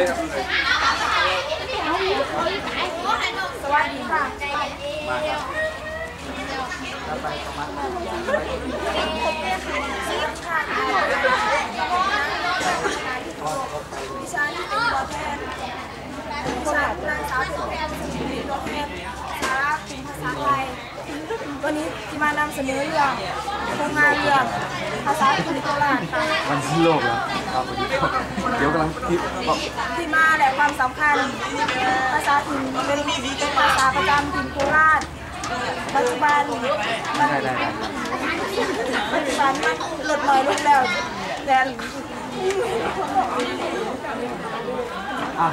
เลยครับสวัสดีค่ะมาครับดิฉันเป็นตัวแทนดิฉันนางสาวเป็นตัวแนตัวแทนสาระเป็นภาษาไทยวันนี้ที่มานำเสนอเรื่อง โครงงานเรื่องภาษาถิ่นโคราชค่ะวันสิ้นโลกแล้วครับวันนี้ก็เดี๋ยวกำลังคิดบอกที่มาและความสำคัญ ภาษาถิ่นเป็นเป็นภาษาประจำถิ่นโคราชปัจจุบันมันได้ได้ได้ปัจจุบันมันลดน้อยลงแล้วแต่อะ